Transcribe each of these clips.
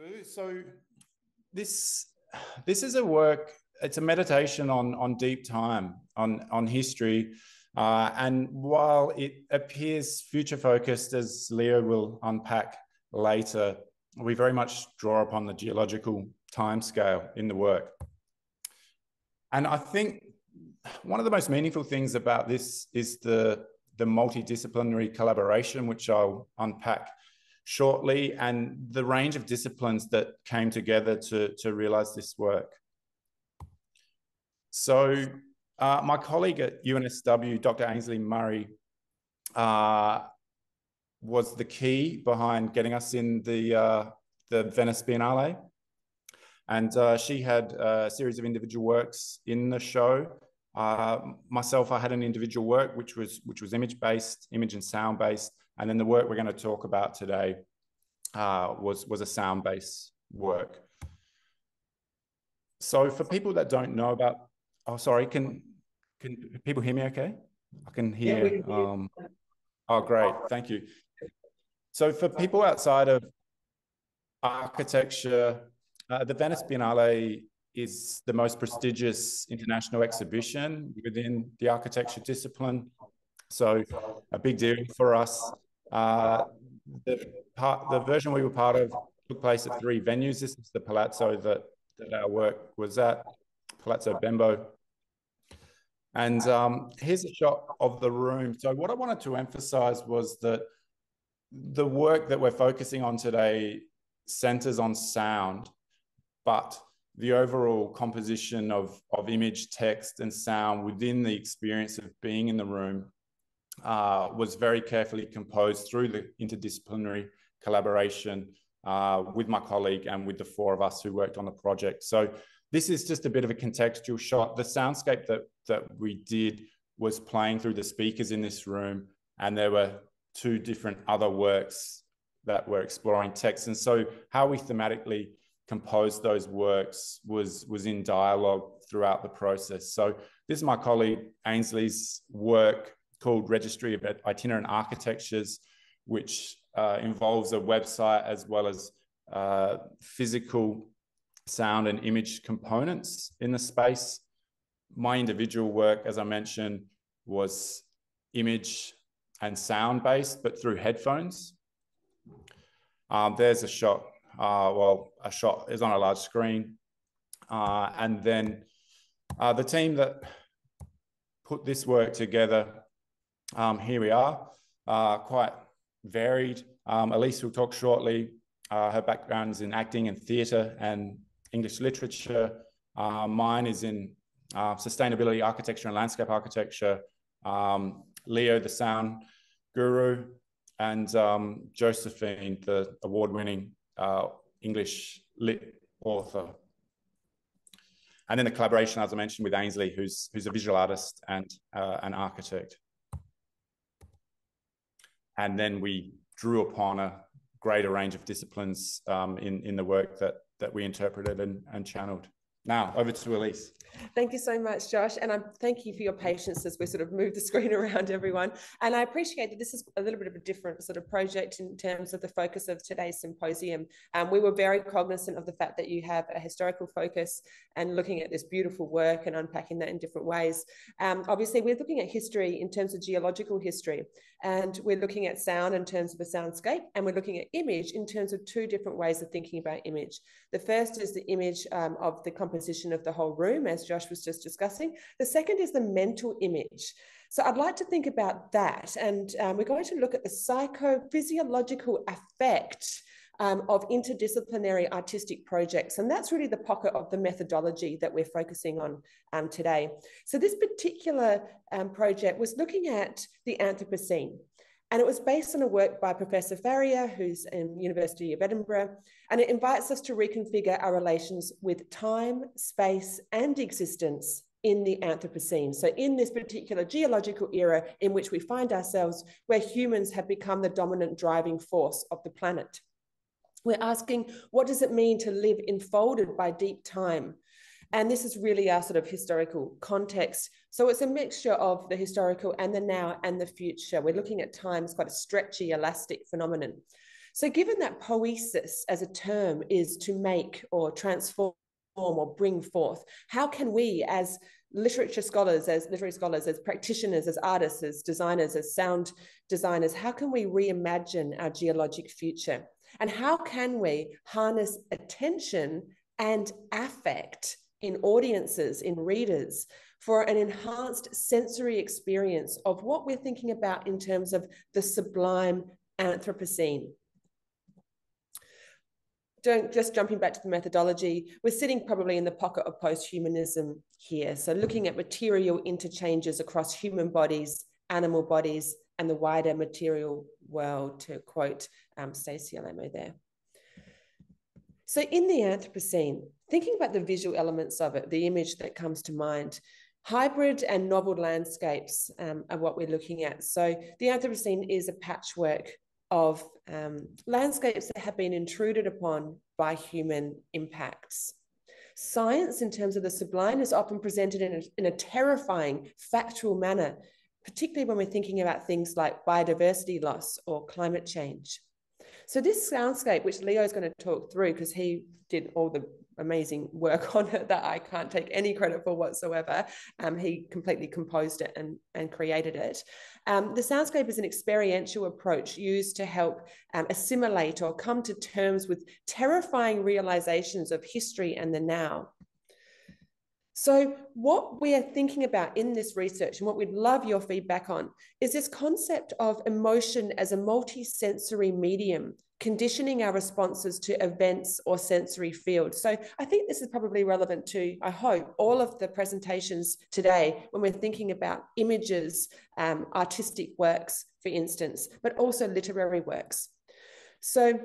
do. So this this is a work. It's a meditation on on deep time, on on history, uh, and while it appears future focused, as Leo will unpack later, we very much draw upon the geological time scale in the work. And I think one of the most meaningful things about this is the the multidisciplinary collaboration, which I'll unpack shortly, and the range of disciplines that came together to, to realize this work. So uh, my colleague at UNSW, Dr. Ainslie Murray, uh, was the key behind getting us in the, uh, the Venice Biennale. And uh, she had a series of individual works in the show uh, myself, I had an individual work which was which was image based, image and sound based, and then the work we're going to talk about today uh, was was a sound based work. So for people that don't know about, oh sorry, can can people hear me? Okay, I can hear. Yeah, can um, oh great, thank you. So for people outside of architecture, uh, the Venice Biennale is the most prestigious international exhibition within the architecture discipline. So a big deal for us. Uh, the part, the version we were part of took place at three venues. This is the Palazzo that, that our work was at, Palazzo Bembo. And um, here's a shot of the room. So what I wanted to emphasize was that the work that we're focusing on today centers on sound, but the overall composition of, of image, text, and sound within the experience of being in the room uh, was very carefully composed through the interdisciplinary collaboration uh, with my colleague and with the four of us who worked on the project. So this is just a bit of a contextual shot. The soundscape that, that we did was playing through the speakers in this room, and there were two different other works that were exploring text. And so how we thematically composed those works was was in dialogue throughout the process. So this is my colleague Ainslie's work called Registry of Itinerant Architectures, which uh, involves a website as well as uh, physical sound and image components in the space. My individual work, as I mentioned, was image and sound based, but through headphones. Um, there's a shot uh, well, a shot is on a large screen. Uh, and then uh, the team that put this work together, um, here we are, uh, quite varied. Um, Elise will talk shortly. Uh, her background is in acting and theatre and English literature. Uh, mine is in sustainability, architecture, and landscape architecture. Um, Leo, the sound guru, and um, Josephine, the award-winning uh, English lit author. And then the collaboration, as I mentioned, with Ainslie, who's, who's a visual artist and uh, an architect. And then we drew upon a greater range of disciplines um, in, in the work that, that we interpreted and, and channeled. Now, over to Elise. Thank you so much, Josh. And I'm thank you for your patience as we sort of move the screen around everyone. And I appreciate that this is a little bit of a different sort of project in terms of the focus of today's symposium. Um, we were very cognizant of the fact that you have a historical focus and looking at this beautiful work and unpacking that in different ways. Um, obviously, we're looking at history in terms of geological history, and we're looking at sound in terms of a soundscape, and we're looking at image in terms of two different ways of thinking about image. The first is the image um, of the composition of the whole room, as Josh was just discussing. The second is the mental image. So I'd like to think about that. And um, we're going to look at the psychophysiological effect um, of interdisciplinary artistic projects. And that's really the pocket of the methodology that we're focusing on um, today. So this particular um, project was looking at the Anthropocene. And it was based on a work by Professor Farrier, who's in University of Edinburgh, and it invites us to reconfigure our relations with time, space, and existence in the Anthropocene. So in this particular geological era in which we find ourselves, where humans have become the dominant driving force of the planet. We're asking, what does it mean to live enfolded by deep time? And this is really our sort of historical context. So it's a mixture of the historical and the now and the future. We're looking at time quite a stretchy, elastic phenomenon. So given that poiesis as a term is to make or transform or bring forth, how can we as literature scholars, as literary scholars, as practitioners, as artists, as designers, as sound designers, how can we reimagine our geologic future? And how can we harness attention and affect in audiences, in readers, for an enhanced sensory experience of what we're thinking about in terms of the sublime Anthropocene? don't just jumping back to the methodology, we're sitting probably in the pocket of posthumanism here. So looking at material interchanges across human bodies, animal bodies, and the wider material world, to quote um, Stacey Alaimo there. So in the Anthropocene, thinking about the visual elements of it, the image that comes to mind, hybrid and novel landscapes um, are what we're looking at. So the Anthropocene is a patchwork of um, landscapes that have been intruded upon by human impacts. Science, in terms of the sublime, is often presented in a, in a terrifying, factual manner, particularly when we're thinking about things like biodiversity loss or climate change. So this soundscape, which Leo is going to talk through because he did all the amazing work on it that I can't take any credit for whatsoever. Um, he completely composed it and, and created it. Um, the soundscape is an experiential approach used to help um, assimilate or come to terms with terrifying realizations of history and the now. So, what we are thinking about in this research and what we'd love your feedback on is this concept of emotion as a multi-sensory medium conditioning our responses to events or sensory fields. So I think this is probably relevant to, I hope, all of the presentations today when we're thinking about images, um, artistic works, for instance, but also literary works. So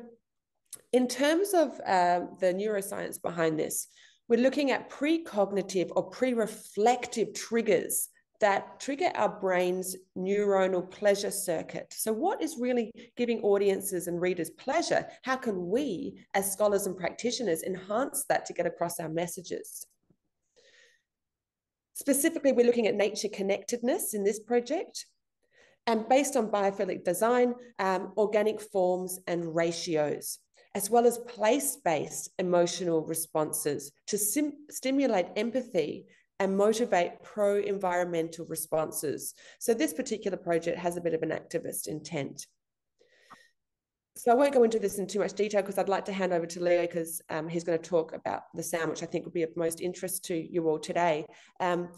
in terms of uh, the neuroscience behind this, we're looking at precognitive or pre-reflective triggers that trigger our brain's neuronal pleasure circuit. So, what is really giving audiences and readers pleasure? How can we, as scholars and practitioners, enhance that to get across our messages? Specifically, we're looking at nature connectedness in this project. And based on biophilic design, um, organic forms and ratios, as well as place based emotional responses to stimulate empathy and motivate pro environmental responses. So, this particular project has a bit of an activist intent. So, I won't go into this in too much detail because I'd like to hand over to Leo because um, he's going to talk about the sound, which I think will be of most interest to you all today. Um,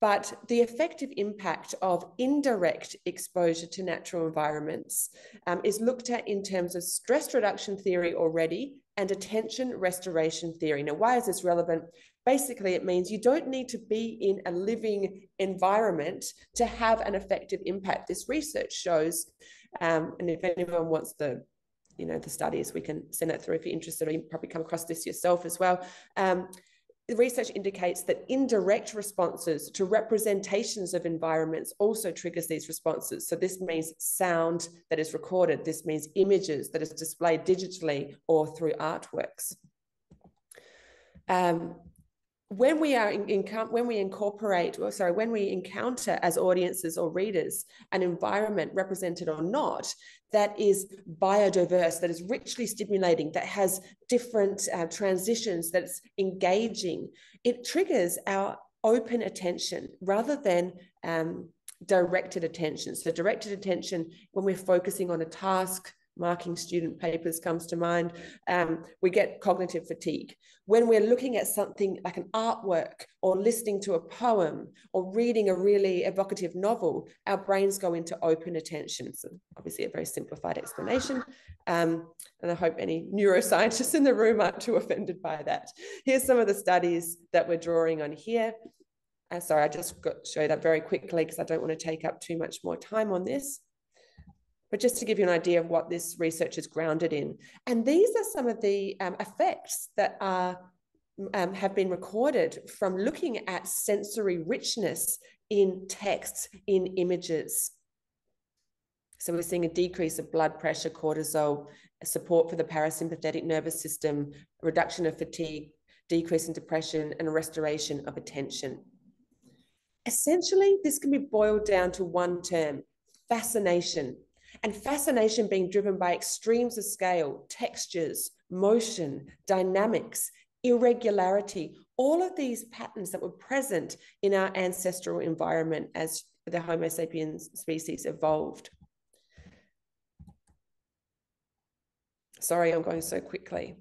but the effective impact of indirect exposure to natural environments um, is looked at in terms of stress reduction theory already and attention restoration theory. Now, why is this relevant? Basically, it means you don't need to be in a living environment to have an effective impact. This research shows, um, and if anyone wants the you know the studies we can send that through if you're interested or you probably come across this yourself as well um, the research indicates that indirect responses to representations of environments also triggers these responses. So this means sound that is recorded. This means images that is displayed digitally or through artworks. Um, when we are in, in, when we incorporate or sorry when we encounter as audiences or readers an environment represented or not that is biodiverse that is richly stimulating that has different uh, transitions that's engaging it triggers our open attention rather than um, directed attention. So directed attention when we're focusing on a task marking student papers comes to mind. Um, we get cognitive fatigue. When we're looking at something like an artwork or listening to a poem or reading a really evocative novel, our brains go into open attention. So obviously a very simplified explanation. Um, and I hope any neuroscientists in the room aren't too offended by that. Here's some of the studies that we're drawing on here. Uh, sorry, I just got to show that very quickly because I don't want to take up too much more time on this but just to give you an idea of what this research is grounded in. And these are some of the um, effects that are um, have been recorded from looking at sensory richness in texts, in images. So we're seeing a decrease of blood pressure, cortisol, support for the parasympathetic nervous system, reduction of fatigue, decrease in depression, and a restoration of attention. Essentially, this can be boiled down to one term, fascination. And fascination being driven by extremes of scale, textures, motion, dynamics, irregularity, all of these patterns that were present in our ancestral environment as the Homo sapiens species evolved. Sorry, I'm going so quickly.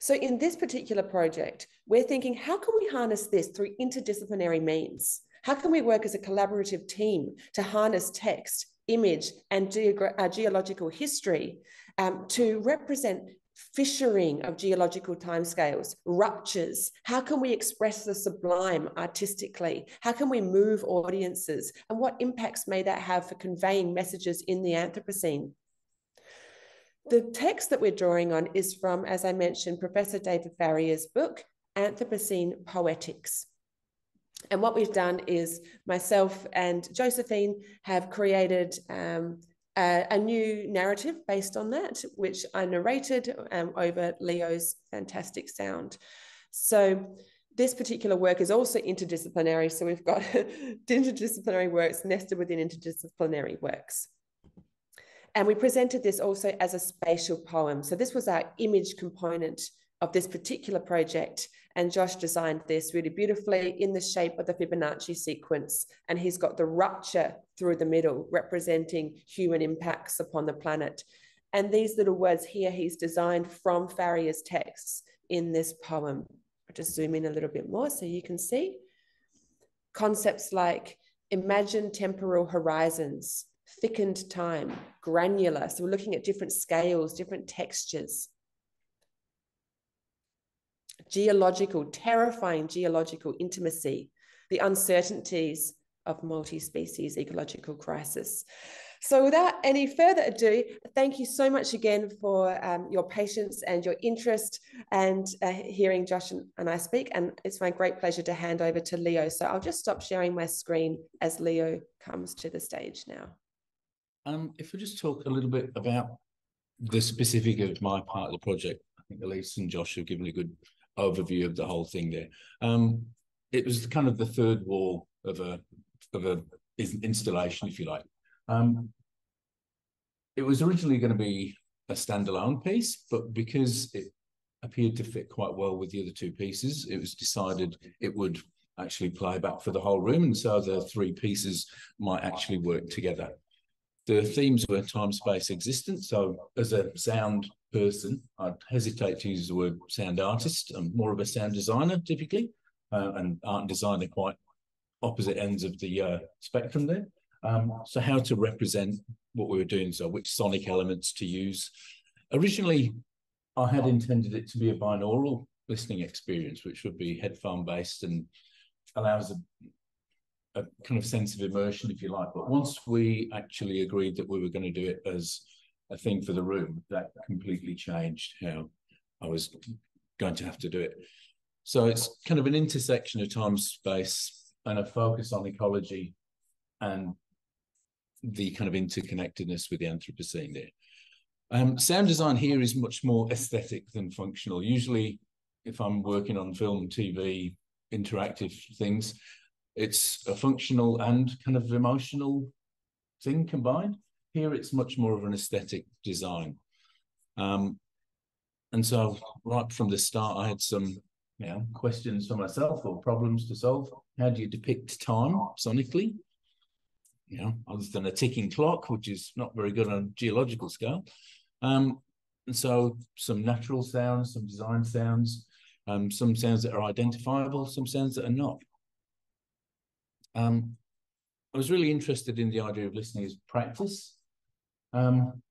So in this particular project, we're thinking, how can we harness this through interdisciplinary means? How can we work as a collaborative team to harness text, image, and uh, geological history um, to represent fissuring of geological timescales, ruptures. How can we express the sublime artistically? How can we move audiences? And what impacts may that have for conveying messages in the Anthropocene? The text that we're drawing on is from, as I mentioned, Professor David Farrier's book, Anthropocene Poetics. And what we've done is myself and Josephine have created um, a, a, new narrative based on that, which I narrated um, over Leo's fantastic sound. So this particular work is also interdisciplinary. So we've got interdisciplinary works nested within interdisciplinary works. And we presented this also as a spatial poem. So this was our image component of this particular project. And Josh designed this really beautifully in the shape of the Fibonacci sequence. And he's got the rupture through the middle, representing human impacts upon the planet. And these little words here, he's designed from Farrier's texts in this poem. I'll just zoom in a little bit more so you can see. Concepts like imagine temporal horizons, thickened time, granular. So we're looking at different scales, different textures geological, terrifying geological intimacy, the uncertainties of multi-species ecological crisis. So without any further ado, thank you so much again for um, your patience and your interest and uh, hearing Josh and, and I speak. And it's my great pleasure to hand over to Leo. So I'll just stop sharing my screen as Leo comes to the stage now. Um, if we just talk a little bit about the specific of my part of the project, I think Elise and Josh have given a good overview of the whole thing there. Um, it was kind of the third wall of a of a installation, if you like. Um, it was originally going to be a standalone piece, but because it appeared to fit quite well with the other two pieces, it was decided it would actually play back for the whole room, and so the three pieces might actually work together. The themes were time, space, existence. So, as a sound person. I'd hesitate to use the word sound artist. I'm more of a sound designer typically, uh, and art and design are quite opposite ends of the uh, spectrum there. Um, so how to represent what we were doing, so which sonic elements to use. Originally, I had intended it to be a binaural listening experience, which would be headphone based and allows a, a kind of sense of immersion, if you like. But once we actually agreed that we were going to do it as a thing for the room that completely changed how I was going to have to do it. So it's kind of an intersection of time, space, and a focus on ecology and the kind of interconnectedness with the Anthropocene there. Um, sound design here is much more aesthetic than functional. Usually, if I'm working on film, TV, interactive things, it's a functional and kind of emotional thing combined. Here it's much more of an aesthetic design. Um, and so right from the start, I had some you know, questions for myself or problems to solve. How do you depict time sonically? You know, other than a ticking clock, which is not very good on a geological scale. Um, and so some natural sounds, some design sounds, um, some sounds that are identifiable, some sounds that are not. Um, I was really interested in the idea of listening as practice. Um,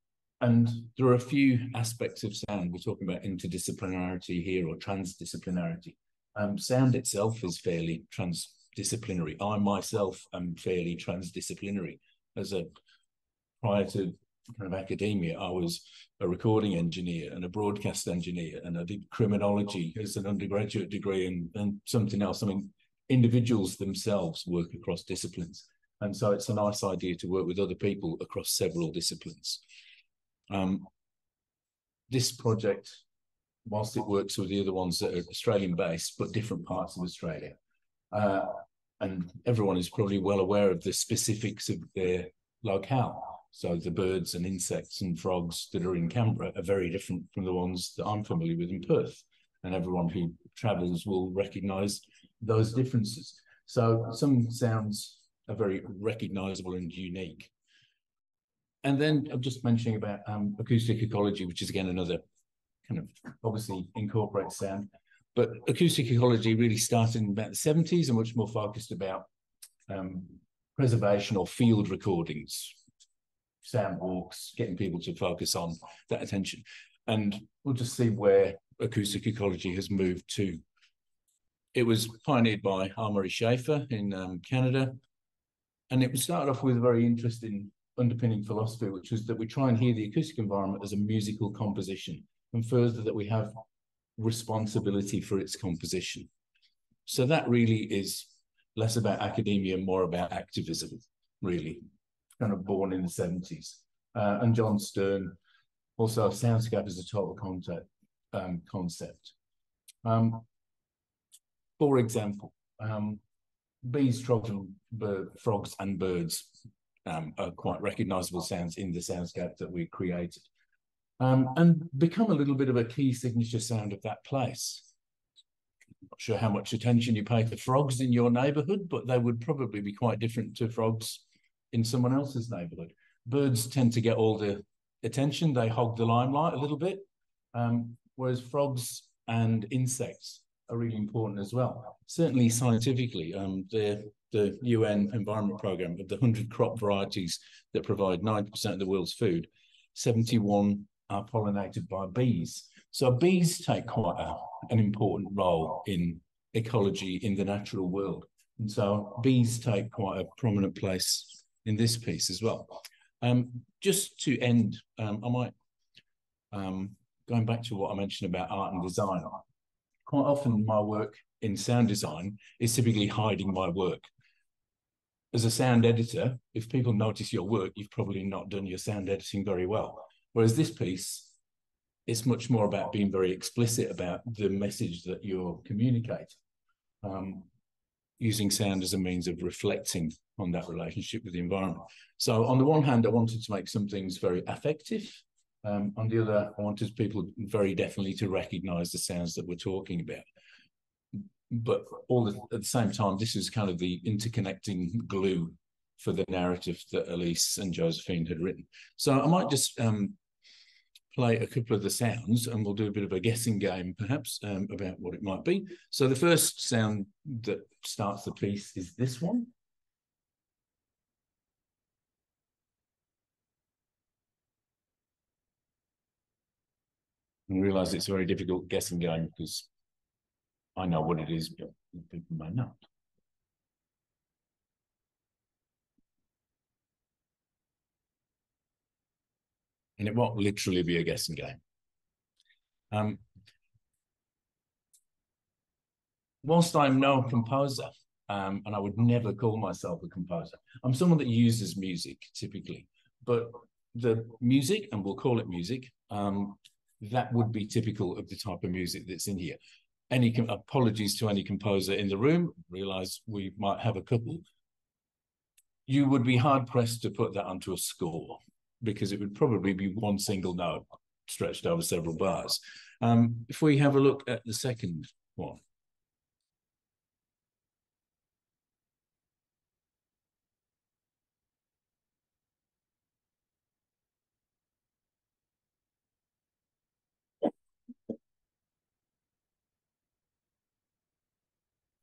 and there are a few aspects of sound. We're talking about interdisciplinarity here or transdisciplinarity. Um, sound itself is fairly transdisciplinary. I myself am fairly transdisciplinary. As a prior to kind of academia, I was a recording engineer and a broadcast engineer, and I did criminology as an undergraduate degree and, and something else. I mean, individuals themselves work across disciplines. And so it's a nice idea to work with other people across several disciplines. Um, this project, whilst it works with the other ones that are Australian based, but different parts of Australia, uh, and everyone is probably well aware of the specifics of their locale. So the birds and insects and frogs that are in Canberra are very different from the ones that I'm familiar with in Perth. And everyone who travels will recognize those differences. So some sounds are very recognizable and unique. And then I'm just mentioning about um, acoustic ecology, which is again another kind of obviously incorporates sound. But acoustic ecology really started in about the 70s and much more focused about um, preservation or field recordings, sound walks, getting people to focus on that attention. And we'll just see where acoustic ecology has moved to. It was pioneered by R. Schafer in um, Canada. And it was started off with a very interesting underpinning philosophy, which was that we try and hear the acoustic environment as a musical composition, and further that we have responsibility for its composition. So that really is less about academia, more about activism, really, kind of born in the 70s. Uh, and John Stern, also soundscape as a total concept. Um, concept. Um, for example, um, bees, frogs, and, frogs and birds um, are quite recognizable sounds in the soundscape that we created um, and become a little bit of a key signature sound of that place. Not sure how much attention you pay to frogs in your neighborhood, but they would probably be quite different to frogs in someone else's neighborhood. Birds tend to get all the attention, they hog the limelight a little bit, um, whereas frogs and insects are really important as well. Certainly scientifically, um, the, the UN Environment Programme of the 100 crop varieties that provide 90% of the world's food, 71 are pollinated by bees. So bees take quite a, an important role in ecology in the natural world. And so bees take quite a prominent place in this piece as well. Um, just to end, um, I might, um, going back to what I mentioned about art and design, quite often my work in sound design is typically hiding my work. As a sound editor, if people notice your work, you've probably not done your sound editing very well. Whereas this piece, it's much more about being very explicit about the message that you're communicating, um, using sound as a means of reflecting on that relationship with the environment. So on the one hand, I wanted to make some things very affective. Um, on the other, I wanted people very definitely to recognize the sounds that we're talking about. But all the, at the same time, this is kind of the interconnecting glue for the narrative that Elise and Josephine had written. So I might just um, play a couple of the sounds and we'll do a bit of a guessing game perhaps um, about what it might be. So the first sound that starts the piece is this one. And realize it's a very difficult guessing game because I know what it is, but people may not. and it won't literally be a guessing game. Um, whilst I'm no composer, um, and I would never call myself a composer, I'm someone that uses music typically, but the music, and we'll call it music, um, that would be typical of the type of music that's in here. Any apologies to any composer in the room, realize we might have a couple. You would be hard pressed to put that onto a score because it would probably be one single note stretched over several bars. Um, if we have a look at the second one.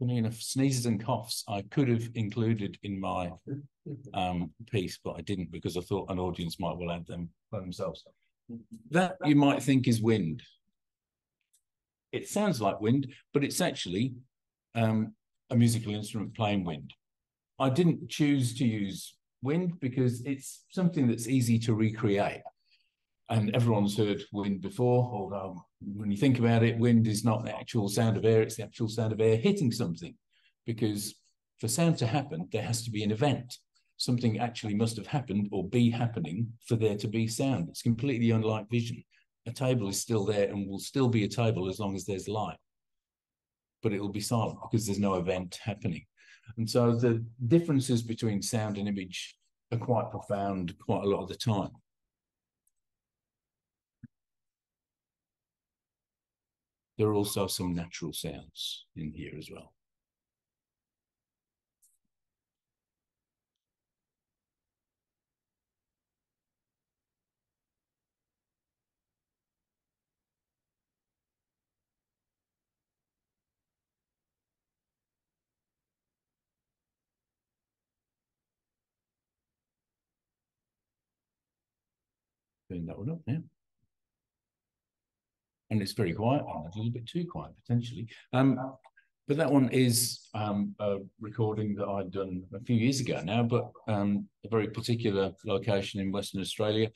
Funny enough, sneezes and coughs I could have included in my um, piece, but I didn't because I thought an audience might well add them by themselves. That you might think is wind. It sounds like wind, but it's actually um, a musical instrument playing wind. I didn't choose to use wind because it's something that's easy to recreate. And everyone's heard wind before, although when you think about it, wind is not the actual sound of air, it's the actual sound of air hitting something. Because for sound to happen, there has to be an event. Something actually must have happened or be happening for there to be sound. It's completely unlike vision. A table is still there and will still be a table as long as there's light. But it will be silent because there's no event happening. And so the differences between sound and image are quite profound quite a lot of the time. There are also some natural sounds in here as well. Turn that one up now. And it's very quiet, and a little bit too quiet potentially. Um, but that one is um, a recording that I'd done a few years ago now, but um, a very particular location in Western Australia,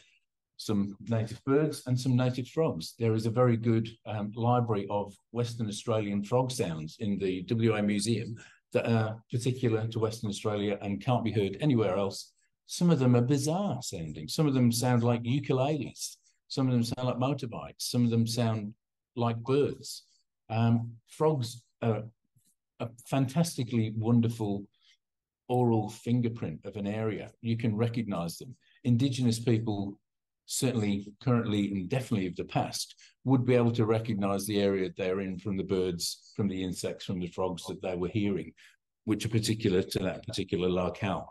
some native birds and some native frogs. There is a very good um, library of Western Australian frog sounds in the WA Museum that are particular to Western Australia and can't be heard anywhere else some of them are bizarre sounding. Some of them sound like ukuleles. Some of them sound like motorbikes. Some of them sound like birds. Um, frogs are a fantastically wonderful oral fingerprint of an area. You can recognize them. Indigenous people, certainly currently and definitely of the past, would be able to recognize the area they're in from the birds, from the insects, from the frogs that they were hearing, which are particular to that particular locale.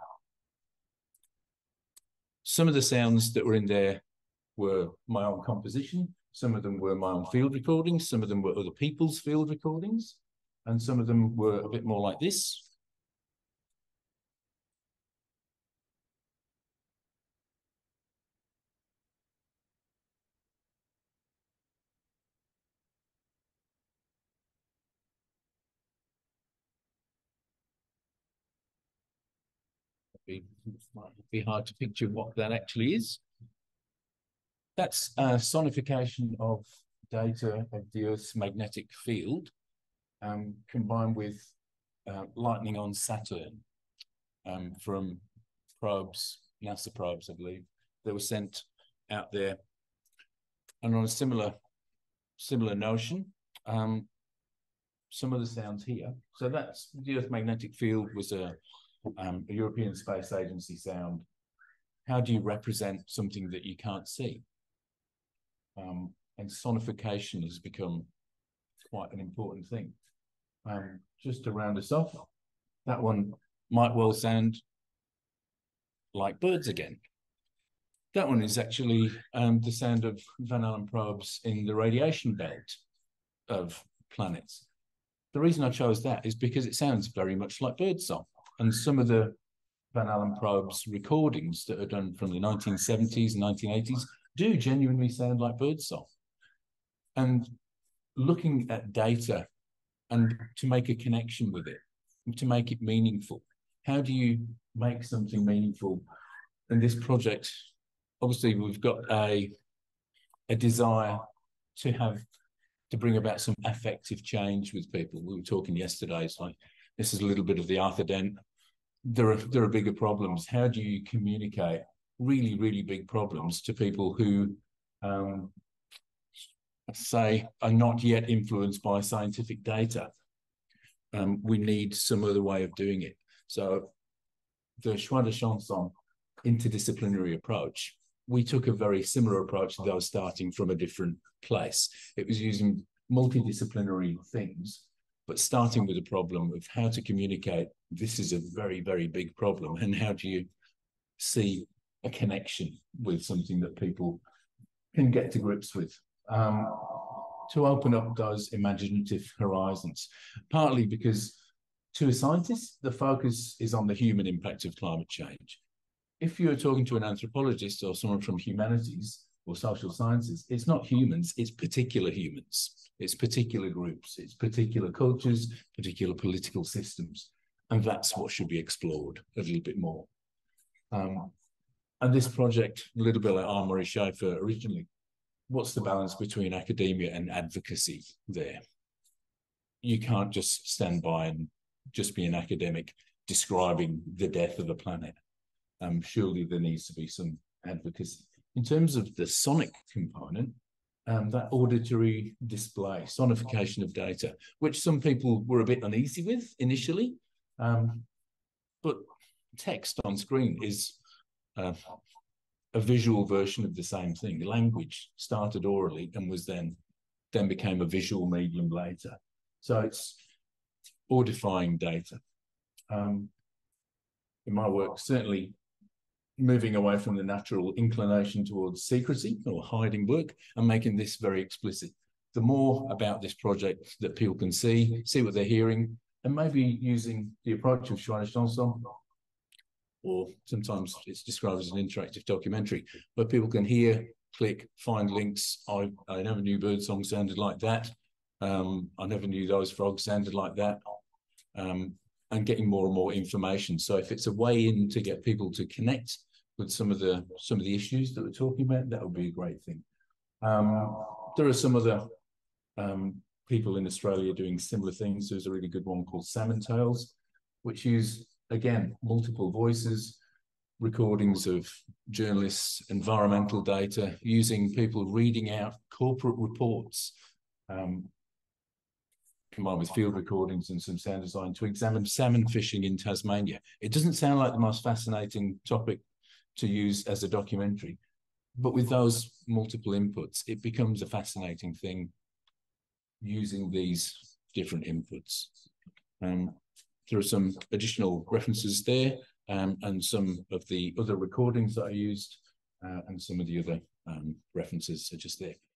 Some of the sounds that were in there were my own composition. Some of them were my own field recordings. Some of them were other people's field recordings. And some of them were a bit more like this. be, might be hard to picture what that actually is. That's a sonification of data of the Earth's magnetic field um, combined with uh, lightning on Saturn um, from probes, NASA probes, I believe, that were sent out there. And on a similar similar notion, um, some of the sounds here. So that's the Earth magnetic field was a um, a European Space Agency sound, how do you represent something that you can't see? Um, and sonification has become quite an important thing. Um, just to round us off, that one might well sound like birds again. That one is actually um, the sound of Van Allen probes in the radiation belt of planets. The reason I chose that is because it sounds very much like birdsong. And some of the Van Allen probes recordings that are done from the 1970s and 1980s do genuinely sound like birdsong. And looking at data and to make a connection with it, to make it meaningful. How do you make something meaningful? In this project, obviously we've got a a desire to have to bring about some affective change with people. We were talking yesterday, it's like this is a little bit of the Arthur Dent. There are there are bigger problems. How do you communicate really really big problems to people who um, say are not yet influenced by scientific data? Um, we need some other way of doing it. So the Choix de Chanson interdisciplinary approach, we took a very similar approach those starting from a different place. It was using multidisciplinary things but starting with the problem of how to communicate this is a very very big problem and how do you see a connection with something that people can get to grips with um, to open up those imaginative horizons partly because to a scientist the focus is on the human impact of climate change if you're talking to an anthropologist or someone from humanities or social sciences it's not humans it's particular humans it's particular groups, it's particular cultures, particular political systems. And that's what should be explored a little bit more. Um, and this project, a little bit like R. Murray Schafer originally, what's the balance between academia and advocacy there? You can't just stand by and just be an academic describing the death of the planet. Um, surely there needs to be some advocacy. In terms of the sonic component, um, that auditory display, sonification of data, which some people were a bit uneasy with initially. Um, but text on screen is uh, a visual version of the same thing. Language started orally and was then then became a visual medium later. So it's audifying data. Um, in my work, certainly moving away from the natural inclination towards secrecy or hiding work and making this very explicit. The more about this project that people can see, see what they're hearing, and maybe using the approach of Schweinische Ensemble, or sometimes it's described as an interactive documentary, where people can hear, click, find links. I, I never knew birdsong sounded like that. Um, I never knew those frogs sounded like that. Um, and getting more and more information. So if it's a way in to get people to connect with some of the some of the issues that we're talking about, that would be a great thing. Um, there are some other um, people in Australia doing similar things. There's a really good one called Salmon Tales, which use again multiple voices, recordings of journalists, environmental data, using people reading out corporate reports um, combined with field recordings and some sound design to examine salmon fishing in Tasmania. It doesn't sound like the most fascinating topic to use as a documentary, but with those multiple inputs, it becomes a fascinating thing using these different inputs. Um, there are some additional references there um, and some of the other recordings that I used uh, and some of the other um, references are just there.